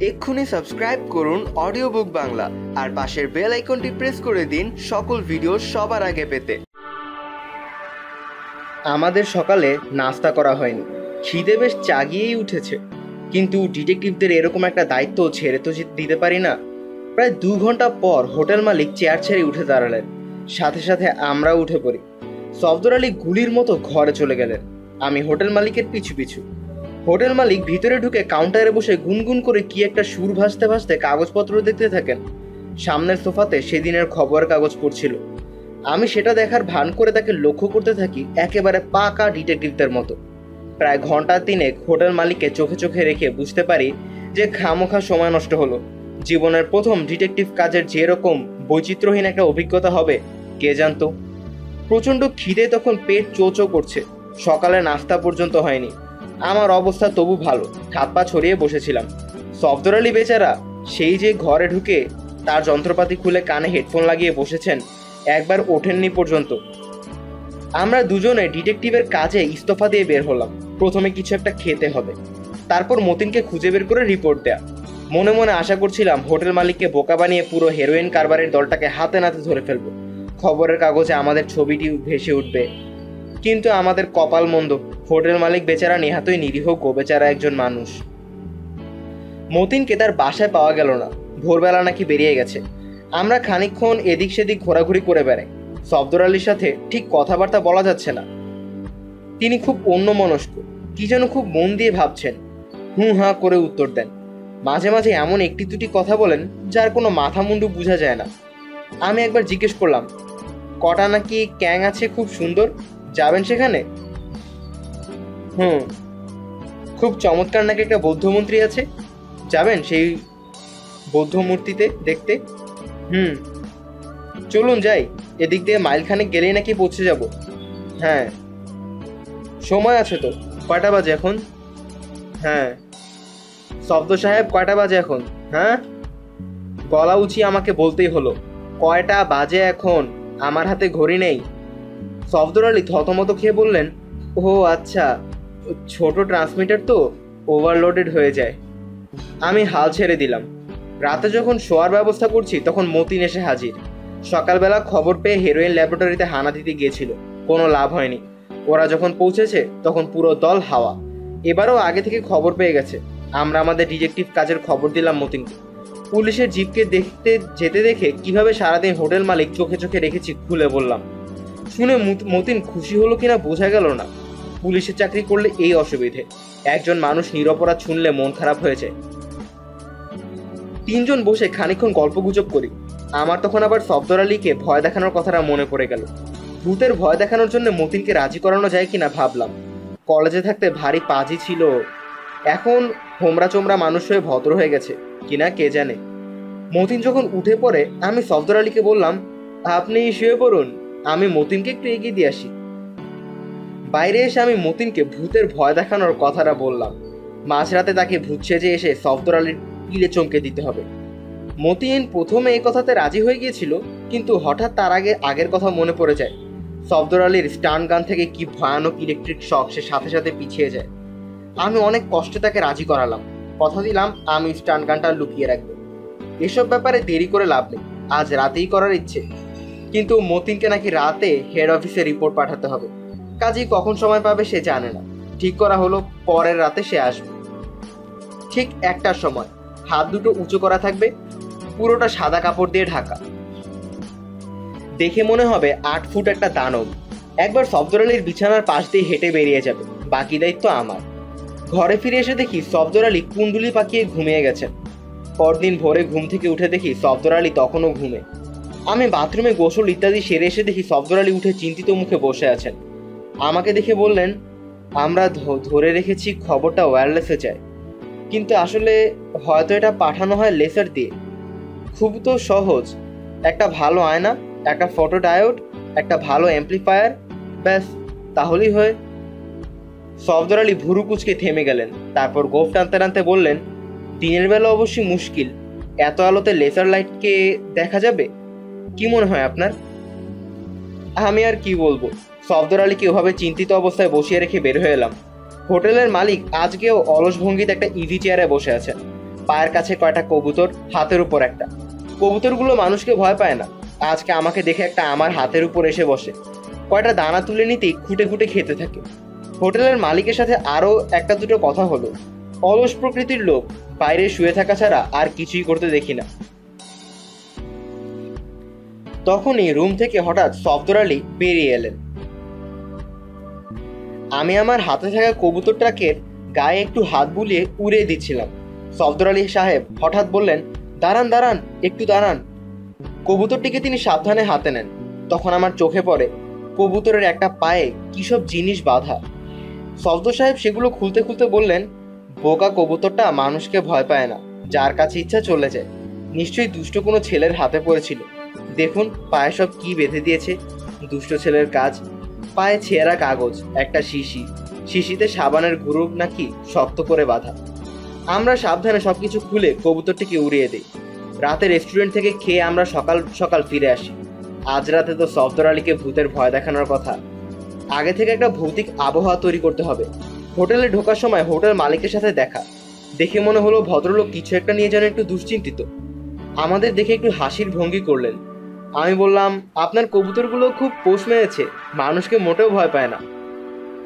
এক্ষুনি সাবস্ক্রাইব করুন audio book Bangla আর পাশের বেল আইকনটি প্রেস করে দিন সকল ভিডিও সবার আগে পেতে। আমাদের সকালে নাস্তা করা হয়নি। খিদে বেশ চাগিয়েই উঠেছে। কিন্তু ডিটেকটিভদের এরকম একটা দায়িত্ব ছেড়ে তো দিতে পারি না। প্রায় দু ঘণ্টা পর হোটেল মালিক চেয়ার ছেড়ে উঠে দাঁড়ালেন। সাথে সাথে আমরা উঠে পড়ি। সফদর আলী গুলির মতো ঘরে চলে গেলেন। আমি হোটেল মালিকের পিছু পিছু। হোটেল মালিক ভিতরে ঢুকে কাউন্টারে বসে গুনগুন করে কি একটা সুর ভাসতে ভাসতে কাগজপত্র দেখতে থাকেন। সামনের সোফাতে সেদিনের খবর কাগজ পড়ছিল। আমি সেটা দেখার ভান করে তাকে লক্ষ্য করতে থাকি একেবারে পাকা ডিটেকটিভদের মতো। প্রায় ঘণ্টা তিনেক হোটেল মালিককে চোখে চোখে রেখে বুঝতে পারি যে খামোখা সময় নষ্ট হলো। জীবনের প্রথম ডিটেকটিভ কাজের যেরকম বৈচিত্র্যহীন একটা অভিজ্ঞতা হবে, কে জানতো? প্রচণ্ড খিদে তখন পেট চোচো করছে। সকালে নাস্তা পর্যন্ত হয়নি। আমার অবস্থা তবু ভালো। হাত পা ছড়িয়ে বসেছিলাম। সফদর আলী বেচারা সেই যে ঘরে ঢুকে তার যন্ত্রপাতি খুলে কানে হেডফোন লাগিয়ে বসেছেন একবার ওঠেননি পর্যন্ত। আমরা দুজনে ডিটেকটিভের কাজে ইস্তফা দিয়ে বের হলাম। প্রথমে কিছু একটা খেতে হবে। তারপর মতিনকে খুঁজে বের করে রিপোর্ট দেয়া। মনে মনে আশা করছিলাম হোটেল মালিককে বোকা বানিয়ে পুরো হেরোইন কারবারের দলটাকে হাতে নাতে ধরে ফেলব। খবরের কাগজে আমাদের ছবিটি ভেসে উঠবে। কিন্তু আমাদের কপাল মন্দ। হোটেল মালিক বেচারা নেহাতই নিরীহ গো বেচারা একজন মানুষ। মতিনকে তার বাসায় পাওয়া গেল না। ভোরবেলা নাকি বেরিয়ে গেছে। আমরা খানিকক্ষণ এদিক সেদিক ঘোরাঘুরি করে বেড়াই। সফদর আলীর সাথে ঠিক কথাবার্তা বলা যাচ্ছে না। তিনি খুব অন্যমনস্ক, কি যেন খুব মন দিয়ে ভাবছেন। হুঁ হাঁ করে উত্তর দেন। মাঝে মাঝে এমন একটি দুটি কথা বলেন, যার কোনো মাথা মুন্ডু বোঝা যায় না। আমি একবার জিজ্ঞেস করলাম, কটা নাকি ক্যাং আছে খুব সুন্দর? যাবেন সেখানে? হুম। খুব চমৎকার নাকি একটা বৌদ্ধমন্ত্রী আছে? যাবেন সেই বৌদ্ধ মূর্তিতে দেখতে? হুম। চলুন যাই, এদিক দিয়ে মাইলখানেক গেলেই নাকি পৌঁছে যাব। হ্যাঁ। সময় আছে তো কয়টা বাজে এখন? হ্যাঁ। শব্দ সাহেব কয়টা বাজে এখন? হ্যাঁ? গলা উঁচিয়ে আমাকে বলতেই হলো, কয়টা বাজে এখন? আমার হাতে ঘড়ি নেই। শব্দর আলী থতমত খেয়ে বললেন ও আচ্ছা। ছোট ট্রান্সমিটার তো ওভারলোডেড হয়ে যায়। আমি হাল ছেড়ে দিলাম। রাতে যখন শোয়ার ব্যবস্থা করছি, তখন মতিন এসে হাজির। সকালবেলা খবর পেয়ে হেরোইন ল্যাবরেটরিতে হানা দিতে গিয়েছিল। কোনো লাভ হয়নি। ওরা যখন পৌঁছেছে, তখন পুরো দল হাওয়া। এবারও আগে থেকে খবর পেয়ে গেছে। আমরা আমাদের ডিটেকটিভ কাজের খবর দিলাম মতিনকে। পুলিশের জিপকে দেখতে, যেতে দেখে কীভাবে সারাদিন হোটেল মালিক চোখে চোখে রেখেছি খুলে বললাম। শুনে মুত- মতিন খুশি হলো কিনা বোঝা গেল না। পুলিশের চাকরি করলে এই অসুবিধে। একজন মানুষ নিরপরাধ শুনলে মন খারাপ হয়েছে তিনজন বসে খানিকক্ষণ গল্প গুজব করি। আমার তখন আবার সফদর আলীকে ভয় দেখানোর কথাটা মনে পড়ে গেল। ভূতের ভয় দেখানোর জন্য মতিনকে রাজি করানো যায় কিনা ভাবলাম। কলেজে থাকতে ভারী পাজি ছিল। এখন হোমরা চোমরা মানুষ হয়ে ভদ্র হয়ে গেছে, কিনা কে জানে। মতিন যখন উঠে পড়ে, আমি সফদর আলীকে বললাম, আপনি শুয়ে পড়ুন, আমি মতিনকে একটু এগিয়ে দিয়ে আসি। বাইরে এসে আমি মতিনকে ভূতের ভয় দেখানোর কথাটা বললাম। মাঝরাতে তাকে ভূত সেজে এসে সফদর আলীর পিলে চমকে দিতে হবে। মতিন প্রথমে এই কথাতে রাজি হয়ে গিয়েছিল, কিন্তু হঠাৎ তার আগে আগের কথা মনে পড়ে যায়। সফদর আলীর স্টান গান থেকে কি ভয়ানক ইলেকট্রিক শখ সে সাথে সাথে পিছিয়ে যায়। আমি অনেক কষ্টে তাকে রাজি করালাম। কথা দিলাম, আমি স্টান গানটা লুকিয়ে রাখব। এসব ব্যাপারে দেরি করে লাভ নেই, আজ রাতেই করার ইচ্ছে। কিন্তু মতিনকে নাকি রাতে হেড অফিসে রিপোর্ট পাঠাতে হবে। কাজেই কখন সময় পাবে সে জানে না। ঠিক করা হলো পরের রাতে সে আসবে। ঠিক একটার সময়। হাত দুটো উঁচু করা থাকবে, পুরোটা সাদা কাপড় দিয়ে ঢাকা। দেখে মনে হবে আট ফুট একটা দানব। একবার সফদর বিছানার পাশ দিয়ে হেঁটে বেরিয়ে যাবে। বাকি দায়িত্ব আমার। ঘরে ফিরে এসে দেখি সফদর আলী কুণ্ডুলি পাকিয়ে ঘুমিয়ে গেছেন। পরদিন ভোরে ঘুম থেকে উঠে দেখি সফদর তখনও ঘুমে। আমি বাথরুমে গোসল ইত্যাদি সেরে এসে দেখি সফদর উঠে চিন্তিত মুখে বসে আছেন। আমাকে দেখে বললেন, আমরা ধরে রেখেছি খবরটা ওয়্যারলেসে যায়। কিন্তু আসলে হয়তো এটা পাঠানো হয় লেসার দিয়ে। খুব তো সহজ। একটা ভালো আয়না, একটা ফটো ডায়োড একটা ভালো অ্যাম্প্লিফায়ার ব্যাস, তাহলেই হয়। সফদর আলী ভুরু কুচকে থেমে গেলেন। তারপর গোফ টানতে টানতে বললেন, দিনের বেলা অবশ্যই মুশকিল। এত আলোতে লেসার লাইটকে দেখা যাবে? কি মনে হয় আপনার? আমি আর কি বলব? সফদর আলীকে ওভাবে চিন্তিত অবস্থায় বসিয়ে রেখে বের হয়ে এলাম। হোটেলের মালিক আজকেও অলস ভঙ্গিতে একটা ইজি চেয়ারে বসে আছেন। পায়ের কাছে কয়টা কবুতর, হাতের উপর একটা। কবুতরগুলো মানুষকে ভয় পায় না। আজকে আমাকে দেখে একটা আমার হাতের উপর এসে বসে। কয়টা দানা তুলে নিতেই খুঁটে খুঁটে খেতে থাকে। হোটেলের মালিকের সাথে আরও একটা দুটো কথা হলো। অলস প্রকৃতির লোক বাইরে শুয়ে থাকা ছাড়া আর কিছুই করতে দেখি না। তখনই রুম থেকে হঠাৎ সফদর আলী বেরিয়ে এলেন। আমি আমার হাতে থাকা কবুতরটাকে গায়ে একটু হাত বুলিয়ে উড়িয়ে দিচ্ছিলাম। সফদর আলী সাহেব হঠাৎ বললেন, দাঁড়ান দাঁড়ান, একটু দাঁড়ান। কবুতরটিকে তিনি সাবধানে হাতে নেন। তখন আমার চোখে পড়ে কবুতরের একটা পায়ে কী সব জিনিস বাঁধা। সফদর সাহেব সেগুলো খুলতে খুলতে বললেন, বোকা কবুতরটা মানুষকে ভয় পায় না, যার কাছে ইচ্ছা চলে যায়। নিশ্চয়ই দুষ্ট কোনো ছেলের হাতে পড়েছিল। দেখুন, পায়ে সব কি বেঁধে দিয়েছে। দুষ্ট ছেলের কাজ পায়ে ছেঁড়া কাগজ, একটা শিশি। শিশিতে সাবানের গুঁড়ো নাকি শক্ত করে বাঁধা। আমরা সাবধানে সবকিছু খুলে কবুতরটিকে উড়িয়ে দিই। রাতে রেস্টুরেন্ট থেকে খেয়ে আমরা সকাল সকাল ফিরে আসি। আজ রাতে তো সফদর আলীকে ভূতের ভয় দেখানোর কথা। আগে থেকে একটা ভৌতিক আবহাওয়া তৈরি করতে হবে। হোটেলে ঢোকার সময় হোটেল মালিকের সাথে দেখা। দেখে মনে হলো ভদ্রলোক কিছু একটা নিয়ে যেন একটু দুশ্চিন্তিত। আমাদের দেখে একটু হাসির ভঙ্গি করলেন। আমি বললাম, আপনার কবুতরগুলো খুব পোষ মেরেছে, মানুষকে মোটেও ভয় পায় না।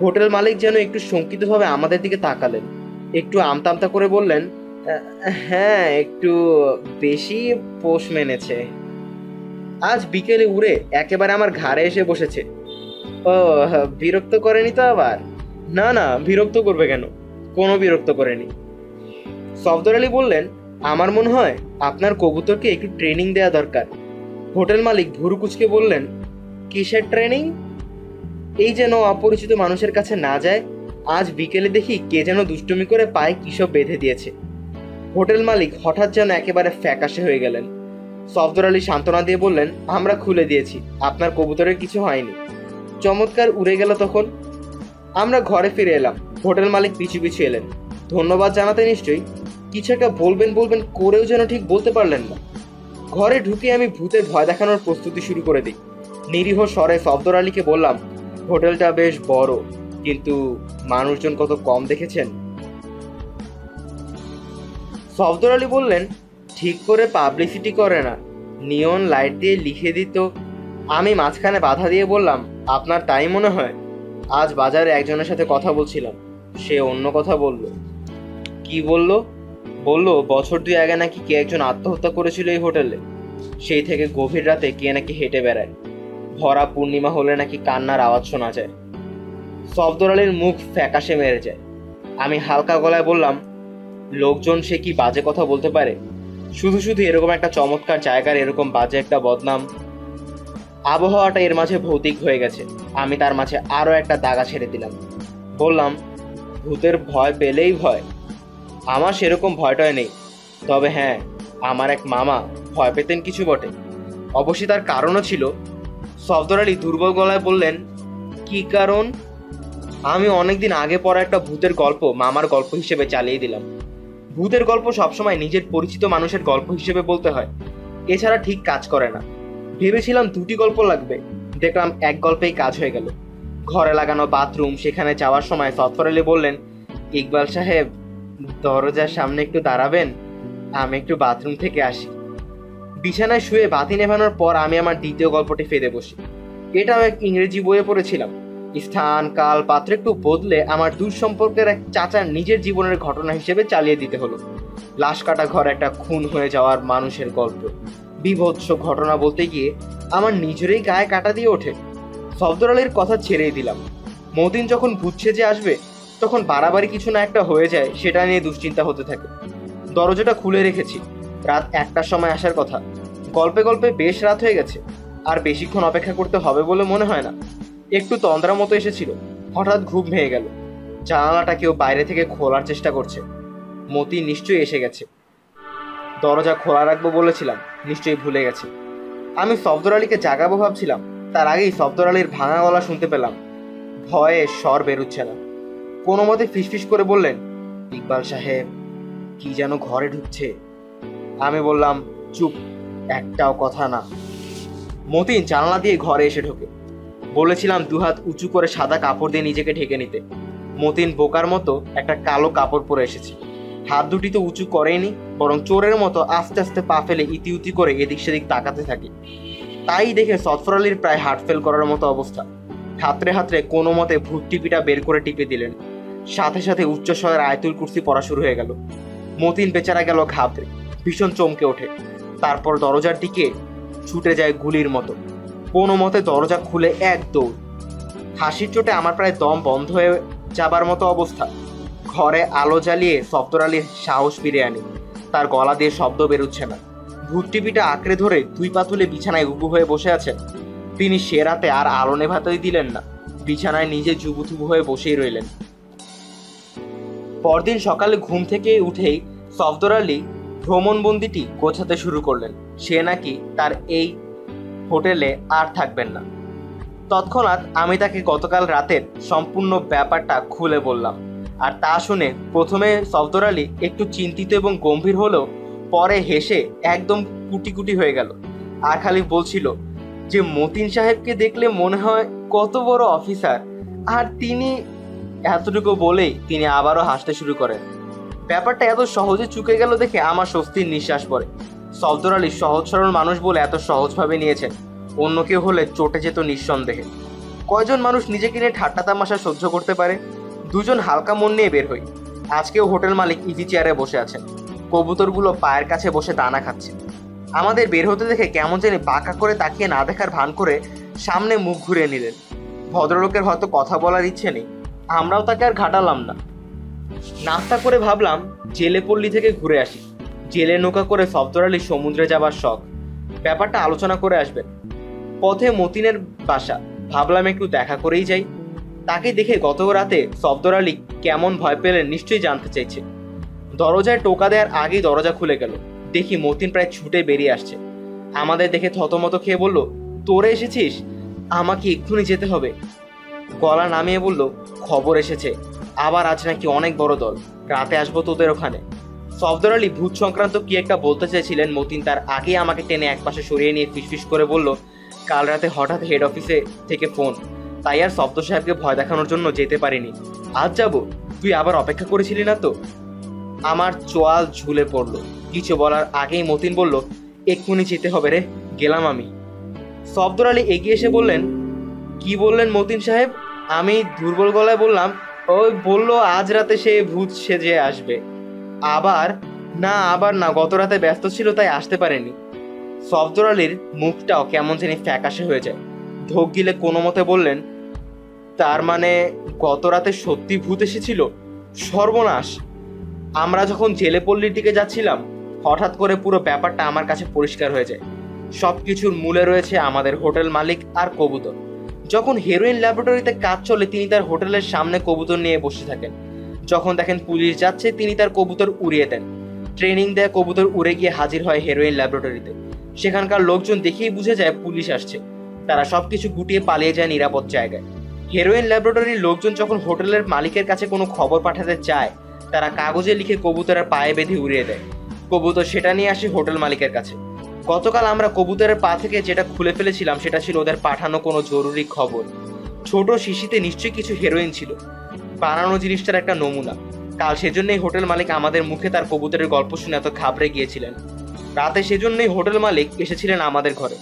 হোটেল মালিক যেন একটু শঙ্কিতভাবে আমাদের দিকে তাকালেন। একটু আমতা আমতা করে বললেন হ্যাঁ একটু বেশি পোষ মেনেছে। আজ বিকেলে উড়ে একেবারে আমার ঘাড়ে এসে বসেছে। ও, বিরক্ত করেনি তো আবার? না না, বিরক্ত করবে কেন? কোনো বিরক্ত করেনি। সফদর আলী বললেন, আমার মনে হয় আপনার কবুতরকে একটু ট্রেনিং দেওয়া দরকার। হোটেল মালিক ভুরু কুচকে বললেন, কিসের ট্রেনিং? এই যেন অপরিচিত মানুষের কাছে না যায়, আজ বিকেলে দেখি কে যেন দুষ্টুমি করে পায়ে কিসব বেঁধে দিয়েছে। হোটেল মালিক হঠাৎ যেন একেবারে ফ্যাকাশে হয়ে গেলেন। সফদর আলী সান্ত্বনা দিয়ে বললেন, আমরা খুলে দিয়েছি, আপনার কবুতরের কিছু হয়নি। চমৎকার উড়ে গেল তখন। আমরা ঘরে ফিরে এলাম। হোটেল মালিক পিছু পিছু এলেন। ধন্যবাদ জানাতে নিশ্চয়ই। কিছু একটা বলবেন বলবেন, করেও যেন ঠিক বলতে পারলেন না। ঘরে ঢুকে আমি ভূতের ভয় দেখানোর প্রস্তুতি শুরু করে দিই। নিরীহ স্বরে সফদর আলীকে বললাম, হোটেলটা বেশ বড়, কিন্তু মানুষজন কত কম দেখেছেন? সফদর আলী বললেন, ঠিক করে পাবলিসিটি করে না। নিয়ন লাইট দিয়ে লিখে দিত। আমি মাঝখানে বাধা দিয়ে বললাম, আপনার তাই মনে হয়? আজ বাজারে একজনের সাথে কথা বলছিলাম। সে অন্য কথা বলল। কি বলল? বলল, বছর দুই আগে নাকি কে একজন আত্মহত্যা করেছিল এই হোটেলে? সেই থেকে গভীর রাতে কে নাকি হেঁটে বেড়ায়? ভরা পূর্ণিমা হলে নাকি কান্নার আওয়াজ শোনা যায়। সফদর আলীর মুখ ফ্যাকাশে মেরে যায়। আমি হালকা গলায় বললাম, লোকজন সে কি বাজে কথা বলতে পারে? শুধু শুধু এরকম একটা চমৎকার জায়গার এরকম বাজে একটা বদনাম? আবহাওয়াটা এর মাঝে ভৌতিক হয়ে গেছে। আমি তার মাঝে আরও একটা দাগা ছেড়ে দিলাম। বললাম, ভূতের ভয় পেলেই ভয়। আমার সেরকম ভয়টয় নেই। তবে হ্যাঁ আমার এক মামা ভয় পেতেন কিছু বটে। অবশ্যই তার কারণও ছিল। সফদর আলী দুর্বল গলায় বললেন, কি কারণ? আমি অনেকদিন আগে পড়া একটা ভূতের গল্প মামার গল্প হিসেবে চালিয়ে দিলাম। ভূতের গল্প সবসময় নিজের পরিচিত মানুষের গল্প হিসেবে বলতে হয়। এছাড়া ঠিক কাজ করে না। ভেবেছিলাম দুটি গল্প লাগবে। দেখলাম এক গল্পেই কাজ হয়ে গেল। ঘরে লাগানো বাথরুম, সেখানে যাওয়ার সময় সৎফর আলী বললেন, ইকবাল সাহেব দরজার সামনে একটু দাঁড়াবেন, আমি একটু বাথরুম থেকে আসি। বিছানায় শুয়ে বাতি নেভানোর পর আমি আমার দ্বিতীয় গল্পটি ফেলে বসি। এটাও এক ইংরেজি বইয়ে পড়েছিলাম। স্থান, কাল, পাত্র একটু বদলে আমার দূর সম্পর্কের এক চাচার নিজের জীবনের ঘটনা হিসেবে চালিয়ে দিতে হলো। লাশ কাটা ঘর একটা খুন হয়ে যাওয়ার মানুষের গল্প। বিভৎস ঘটনা বলতে গিয়ে আমার নিজেরই গায়ে কাটা দিয়ে ওঠে। সফদর কথা ছেড়েই দিলাম। মদিন যখন বুঝছে যে আসবে তখন বাড়াবাড়ি কিছু না একটা হয়ে যায়, সেটা নিয়ে দুশ্চিন্তা হতে থাকে। দরজাটা খুলে রেখেছি। রাত একটার সময় আসার কথা। গল্পে গল্পে বেশ রাত হয়ে গেছে। আর বেশিক্ষণ অপেক্ষা করতে হবে বলে মনে হয় না। একটু তন্দ্রা মতো এসেছিল। হঠাৎ ঘুম ভেঙে গেল। জানালাটা কেউ বাইরে থেকে খোলার চেষ্টা করছে। মতি নিশ্চয়ই এসে গেছে। দরজা খোলা রাখব বলেছিলাম। নিশ্চয়ই ভুলে গেছে। আমি সফদর আলীকে জাগাবো ভাবছিলাম। তার আগেই সফদর আলীর ভাঙা গলা শুনতে পেলাম। ভয়ে স্বর বেরুচ্ছে না। কোনো মতে ফিসফিস করে বললেন, ইকবাল সাহেব, কি যেন ঘরে ঢুকছে। আমি বললাম, চুপ, একটাও কথা না। মতিন জানালা দিয়ে ঘরে এসে ঢোকে। বলেছিলাম দুহাত উঁচু করে সাদা কাপড় দিয়ে নিজেকে ঢেকে নিতে। মতিন বোকার মতো একটা কালো কাপড় পরে এসেছে। হাত দুটি তো উঁচু করেনি বরং চোরের মতো আস্তে আস্তে পা ফেলে ইতি উতি করে এদিক সেদিক তাকাতে থাকে। তাই দেখে সৎফর আলীর প্রায় হার্ট ফেল করার মতো অবস্থা। হাতরে হাতরে কোনো মতে ভূত টিপিটা বের করে টিপে দিলেন। সাথে সাথে উচ্চস্বরের আয়তুল কুর্সি পড়া শুরু হয়ে গেল। মতিন বেচারা গেল ঘাবড়ে, ভীষণ চমকে ওঠে। তারপর দরজার দিকে ছুটে যায় গুলির মতো। কোনো মতে দরজা খুলে এক দৌড়। হাসির চোটে আমার প্রায় দম বন্ধ হয়ে যাবার মতো অবস্থা। ঘরে আলো জ্বালিয়ে শব্দর আলীর সাহস ফিরে আনি। তার গলা দিয়ে শব্দ বেরোচ্ছে না। ভূত টিপিটা আঁকড়ে ধরে দুই পা তুলে বিছানায় উবু হয়ে বসে আছেন তিনি সে রাতে আর আলো নেভাতেই দিলেন না। বিছানায় নিজে জুবুথুবু হয়ে বসেই রইলেন। পরদিন সকালে ঘুম থেকে উঠেই সফদর আলী ভ্রমণবন্দিটি গোছাতে শুরু করলেন। সে নাকি তার এই হোটেলে আর থাকবেন না। তৎক্ষণাৎ আমি তাকে গতকাল রাতের সম্পূর্ণ ব্যাপারটা খুলে বললাম। আর তা শুনে প্রথমে সফদর আলী একটু চিন্তিত এবং গম্ভীর হলেও পরে হেসে একদম কুটি কুটি হয়ে গেল। আর খালি বলছিল যে মতিন সাহেবকে দেখলে মনে হয় কত বড় অফিসার। আর তিনি এতটুকু বলেই তিনি আবারও হাসতে শুরু করেন। ব্যাপারটা এত সহজে চুকে গেল দেখে আমার স্বস্তির নিঃশ্বাস পড়ে। সফদর আলী সহজ সরল মানুষ বলে এত সহজভাবে নিয়েছেন। অন্য কেউ হলে চটে যেত নিঃসন্দেহে। কয়জন মানুষ নিজেকে নিয়ে ঠাট্টা তামাশা সহ্য করতে পারে? দুজন হালকা মন নিয়ে বের হই। আজকেও হোটেল মালিক ইজি চেয়ারে বসে আছেন। কবুতরগুলো পায়ের কাছে বসে দানা খাচ্ছে। আমাদের বের হতে দেখে কেমন জানি বাঁকা করে তাকিয়ে না দেখার ভান করে সামনে মুখ ঘুরিয়ে নিলেন। ভদ্রলোকের হয়তো কথা বলার ইচ্ছে নেই। আমরাও তাকে আর ঘাটালাম না। নাস্তা করে ভাবলাম জেলে পল্লী থেকে ঘুরে আসি। জেলে নৌকা করে সফদর সমুদ্রে যাবার শখ। ব্যাপারটা আলোচনা করে আসবেন। পথে মতিনের বাসা। ভাবলাম একটু দেখা করেই যাই। তাকে দেখে গত রাতে সফদর আলী কেমন ভয় পেলেন নিশ্চয়ই জানতে চাইছে। দরজায় টোকা দেওয়ার আগেই দরজা খুলে গেল। দেখি মতিন প্রায় ছুটে বেরিয়ে আসছে। আমাদের দেখে থতমত খেয়ে বলল, তোরে এসেছিস? আমাকে এক্ষুনি যেতে হবে। গলা নামিয়ে বলল খবর এসেছে। আবার আজ নাকি অনেক বড় দল। রাতে আসব তোদের ওখানে। সফদর আলী ভূত সংক্রান্ত কি একটা বলতে চাইছিলেন মতিন তার আগেই আমাকে টেনে একপাশে সরিয়ে নিয়ে ফিসফিস করে বলল, কাল রাতে হঠাৎ হেড অফিসে থেকে ফোন তাই আর শব্দ সাহেবকে ভয় দেখানোর জন্য যেতে পারিনি। আজ যাব। তুই আবার অপেক্ষা করেছিলি না তো? আমার চোয়াল ঝুলে পড়ল। কিছু বলার আগেই মতিন বলল, এক্ষুনি যেতে হবে রে, গেলাম আমি। সফদর আলী এগিয়ে এসে বললেন, কি বললেন মতিন সাহেব? আমি দুর্বল গলায় বললাম, ওই বলল আজ রাতে সে ভূত সেজে আসবে। আবার, না আবার না, গত রাতে ব্যস্ত ছিল, তাই আসতে পারেনি। সফদর আলীর মুখটাও কেমন জানি ফ্যাকাশে হয়ে যায়। ঢোক গিলে কোনো মতে বললেন, তার মানে গত রাতে সত্যি ভূত এসেছিল? সর্বনাশ। আমরা যখন জেলে পল্লীর দিকে যাচ্ছিলাম, হঠাৎ করে পুরো ব্যাপারটা আমার কাছে পরিষ্কার হয়ে যায়। সব কিছুর মূলে রয়েছে আমাদের হোটেল মালিক আর কবুতর। যখন হেরোইন ল্যাবরেটরিতে কাজ চলে, তিনি তার হোটেলের সামনে কবুতর নিয়ে বসে থাকেন। যখন দেখেন পুলিশ যাচ্ছে, তিনি তার কবুতর উড়িয়ে দেন। ট্রেনিং দেয় কবুতর উড়ে গিয়ে হাজির হয় হেরোইন ল্যাবরেটরিতে সেখানকার লোকজন দেখেই বুঝে যায় পুলিশ আসছে। তারা সবকিছু গুটিয়ে পালিয়ে যায় নিরাপদ জায়গায়। হেরোইন ল্যাবরেটরির লোকজন যখন হোটেলের মালিকের কাছে কোনো খবর পাঠাতে চায় তারা কাগজে লিখে কবুতরের পায়ে বেঁধে উড়িয়ে দেয়। কবুতর সেটা নিয়ে আসে হোটেল মালিকের কাছে। গতকাল আমরা কবুতরের পা থেকে যেটা খুলে ফেলেছিলাম, সেটা ছিল ওদের পাঠানো কোনো জরুরি খবর। ছোট শিশিতে নিশ্চয়ই কিছু হেরোইন ছিল। বানানো জিনিসটার একটা নমুনা। কাল সেজন্যই হোটেল মালিক আমাদের মুখে তার কবুতরের গল্প শুনে এত ঘাবড়ে গিয়েছিলেন। রাতে সেজন্যই হোটেল মালিক এসেছিলেন আমাদের ঘরে,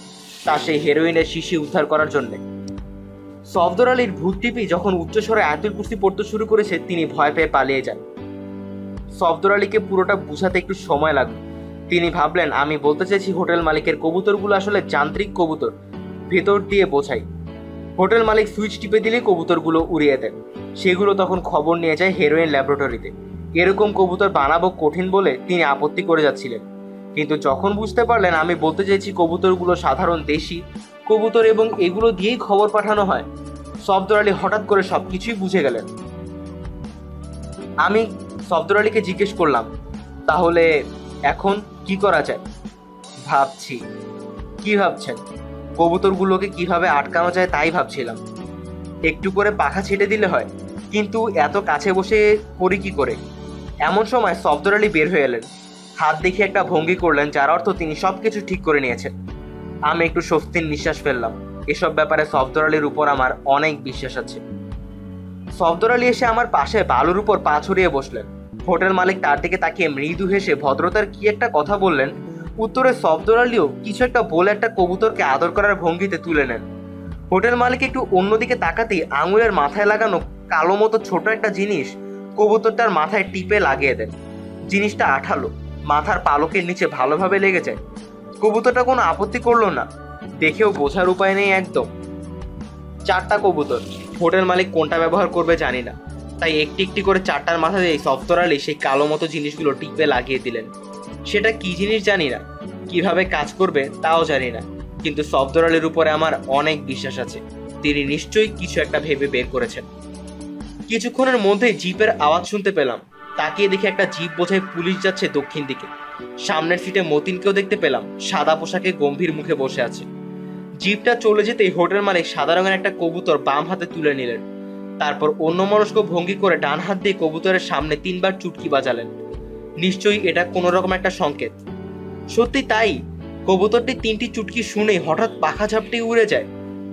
তার সেই হেরোইনের শিশি উদ্ধার করার জন্যে। সফদর আলীর ভূত টিপি যখন উচ্চস্বরে আয়াতুল কুস্তি পড়তে শুরু করেছে, তিনি ভয় পেয়ে পালিয়ে যান। সফদর আলীকে পুরোটা বুঝাতে একটু সময় লাগল। তিনি ভাবলেন, আমি বলতে চাইছি হোটেল মালিকের কবুতরগুলো আসলে যান্ত্রিক কবুতর। ভেতর দিয়ে বোঝাই। হোটেল মালিক সুইচ টিপে দিলে কবুতরগুলো উড়িয়ে দেন। সেগুলো তখন খবর নিয়ে যায় হেরোইন ল্যাবরেটরিতে। এরকম কবুতর বানাবো কঠিন বলে তিনি আপত্তি করে যাচ্ছিলেন। কিন্তু যখন বুঝতে পারলেন, আমি বলতে চাইছি কবুতরগুলো সাধারণ দেশি কবুতর এবং এগুলো দিয়েই খবর পাঠানো হয়। শব্দর আলী হঠাৎ করে সব কিছুই বুঝে গেলেন। আমি শব্দর আলীকে জিজ্ঞেস করলাম, তাহলে এখন কি করা যায়? ভাবছি। কি ভাবছেন? কবুতরগুলোকে কীভাবে আটকানো যায় তাই ভাবছিলাম। একটু করে পাখা ছেটে দিলে হয়, কিন্তু এত কাছে বসে করি কি করে? এমন সময় শব্দর আলী বের হয়ে এলেন। হাত দেখে একটা ভঙ্গি করলেন, যার অর্থ তিনি সব কিছু ঠিক করে নিয়েছেন। আমি একটু স্বস্তির নিঃশ্বাস ফেললাম। এসব ব্যাপারে শব্দর আলীর উপর আমার অনেক বিশ্বাস আছে। শব্দর আলী এসে আমার পাশে বালুর উপর পা ছড়িয়ে বসলেন। হোটেল মালিক তার দিকে তাকিয়ে মৃদু হেসে, ভদ্রতার কি একটা কথা বললেন? উত্তরে শব্দর আলীও কিছু একটা বলে একটা কবুতরকে আদর করার ভঙ্গিতে তুলে নেন। হোটেল মালিক একটু অন্যদিকে তাকাতেই আঙুলের মাথায় লাগানো কালো মতো ছোট একটা জিনিস কবুতরটার মাথায় টিপে লাগিয়ে দেন। জিনিসটা আঠালো, মাথার পালকের নিচে ভালোভাবে লেগে যায় কবুতরটা কোনো আপত্তি করল না, দেখেও বোঝার উপায় নেই একদম। চারটা কবুতর, হোটেল মালিক কোনটা ব্যবহার করবে জানি না। তাই একটি একটি করে চারটার মাথা দিয়ে সফতর আলী সেই কালো মতো জিনিসগুলো টিপে লাগিয়ে দিলেন। সেটা কি জিনিস জানি না। কীভাবে কাজ করবে তাও জানি না। কিন্তু সফদর আলীর উপরে আমার অনেক বিশ্বাস আছে। তিনি নিশ্চয়ই কিছু একটা ভেবে বের করেছেন। কিছুক্ষণের মধ্যেই জিপের আওয়াজ শুনতে পেলাম। তাকিয়ে দেখে একটা জিপ বোঝায় পুলিশ যাচ্ছে দক্ষিণ দিকে। সামনের সিটে মতিনকেও দেখতে পেলাম। সাদা পোশাকে গম্ভীর মুখে বসে আছে। জিপটা চলে যেতেই হোটেল মালিক সাদা রঙের একটা কবুতর বাম হাতে তুলে নিলেন। তারপর অন্য মনস্ক ভঙ্গি করে ডান হাত দিয়ে কবুতরের সামনে তিনবার চুটকি বাজালেন। নিশ্চয়ই এটা কোনো রকম একটা সংকেত। সত্যি তাই? কবুতরটি তিনটি চুটকি শুনে হঠাৎ পাখা ঝাপটি উড়ে যায়।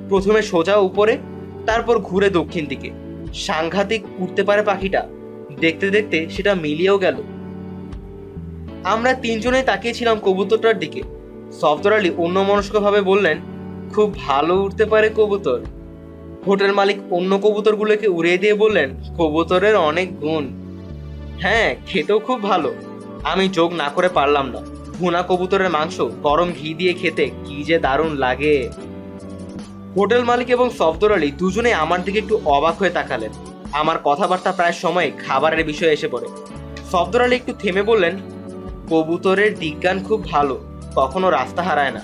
প্রথমে সোজা উপরে, তারপর ঘুরে দক্ষিণ দিকে। সাংঘাতিক উঠতে পারে পাখিটা। দেখতে দেখতে সেটা মিলিয়েও গেল। আমরা তিনজনে তাকিয়েছিলাম কবুতরটার দিকে। সফদর আলী অন্য মনস্কভাবে বললেন, খুব ভালো উঠতে পারে কবুতর। হোটেল মালিক অন্য কবুতরগুলোকে উড়িয়ে দিয়ে বললেন, কবুতরের অনেক গুণ। হ্যাঁ খেতেও খুব ভালো। আমি যোগ না করে পারলাম না। ভুনা কবুতরের মাংস গরম ঘি দিয়ে খেতে কি যে দারুণ লাগে। হোটেল মালিক এবং সফদর আলী দুজনে আমার দিকে একটু অবাক হয়ে তাকালেন। আমার কথাবার্তা প্রায় সময় খাবারের বিষয়ে এসে পড়ে। সফদর আলী একটু থেমে বললেন, কবুতরের দিজ্ঞান খুব ভালো, কখনো রাস্তা হারায় না।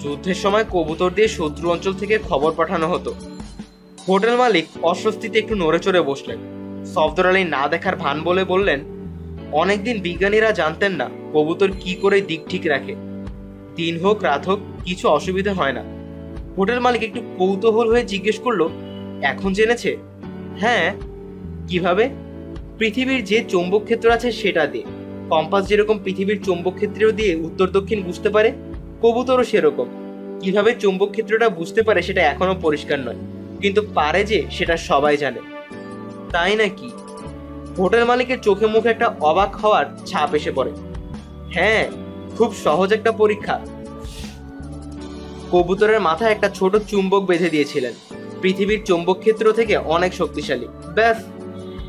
যুদ্ধের সময় কবুতর দিয়ে শত্রু অঞ্চল থেকে খবর পাঠানো হতো। হোটেল মালিক অস্বস্তিতে একটু নড়ে চড়ে বসলেন। সফদর আলী না দেখার ভান বলে বললেন, অনেকদিন বিজ্ঞানীরা জানতেন না কবুতর কি করে দিক ঠিক রাখে। দিন হোক, রাত হোক, কিছু অসুবিধা হয় না। হোটেল মালিক একটু কৌতূহল হয়ে জিজ্ঞেস করল, এখন জেনেছে? হ্যাঁ। কীভাবে? পৃথিবীর যে চৌম্বক ক্ষেত্র আছে সেটা দিয়ে। কম্পাস যেরকম পৃথিবীর চৌম্বক ক্ষেত্র দিয়ে উত্তর দক্ষিণ বুঝতে পারে, কবুতরও সেরকম। কীভাবে চৌম্বক ক্ষেত্রটা বুঝতে পারে সেটা এখনও পরিষ্কার নয়। কিন্তু পারে যে, সেটা সবাই জানে। তাই নাকি? হোটেল মালিকের চোখে মুখে একটা অবাক হওয়ার ছাপ এসে পড়ে। হ্যাঁ খুব সহজ একটা পরীক্ষা। কবুতরের মাথায় একটা ছোট চুম্বক বেঁধে দিয়েছিলেন। পৃথিবীর চুম্বক ক্ষেত্র থেকে অনেক শক্তিশালী। ব্যাস,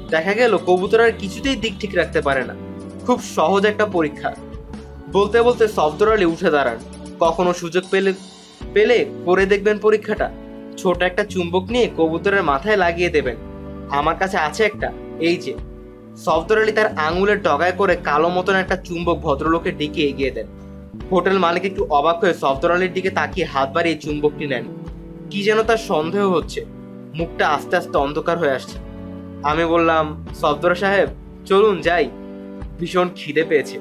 দেখা গেল কবুতর আর কিছুতেই দিক ঠিক রাখতে পারে না। খুব সহজ একটা পরীক্ষা। বলতে বলতে শব্দর আলী উঠে দাঁড়ান। কখনো সুযোগ পেলে পেলে করে দেখবেন পরীক্ষাটা। ছোট একটা চুম্বক নিয়ে কবুতরের মাথায় লাগিয়ে দেবেন। আমার কাছে আছে একটা, এই যে। সফদর আলী তার আঙুলের ডগায় করে কালো মতন একটা চুম্বক ভদ্রলোকের দিকে এগিয়ে দেন। হোটেল মালিক একটু অবাক হয়ে সফদর আলীর দিকে তাকিয়ে হাত বাড়িয়ে চুম্বকটি নেন। কি যেন তার সন্দেহ হচ্ছে। মুখটা আস্তে আস্তে অন্ধকার হয়ে আসছে। আমি বললাম, সফদর সাহেব, চলুন যাই। ভীষণ খিদে পেয়েছে।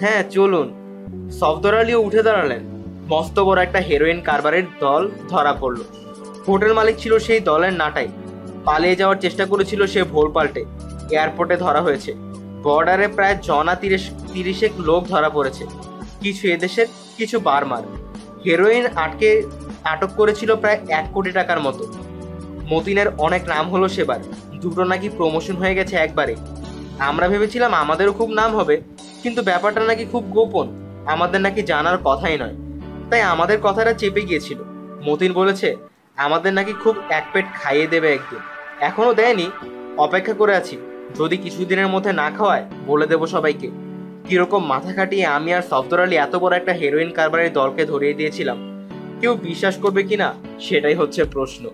হ্যাঁ চলুন। সফদর আলীও উঠে দাঁড়ালেন। মস্ত বড় একটা হেরোইন কারবারের দল ধরা পড়ল। হোটেল মালিক ছিল সেই দলের নাটাই। পালিয়ে যাওয়ার চেষ্টা করেছিল সে ভোর পাল্টে। এয়ারপোর্টে ধরা হয়েছে। বর্ডারে প্রায় জনা তিরিশ তিরিশেক লোক ধরা পড়েছে। কিছু এদেশের, কিছু বারমার। হেরোইন আটকে আটক করেছিল প্রায় এক কোটি টাকার মতো। মতিনের অনেক নাম হলো সেবার। দুটো নাকি প্রমোশন হয়ে গেছে একবারে। আমরা ভেবেছিলাম আমাদেরও খুব নাম হবে, কিন্তু ব্যাপারটা নাকি খুব গোপন। আমাদের নাকি জানার কথাই নয়। তাই আমাদের কথাটা চেপে গিয়েছিল। মতিন বলেছে আমাদের নাকি খুব এক পেট খাইয়ে দেবে একদিন। এখনও দেয়নি, অপেক্ষা করে আছি। যদি কিছুদিনের মধ্যে না খাওয়ায়, বলে দেবো সবাইকে। কীরকম মাথা খাটিয়ে আমি আর সফদর আলী এত বড় একটা হেরোইন কারবারের দলকে ধরিয়ে দিয়েছিলাম। কেউ বিশ্বাস করবে কিনা, সেটাই হচ্ছে প্রশ্ন।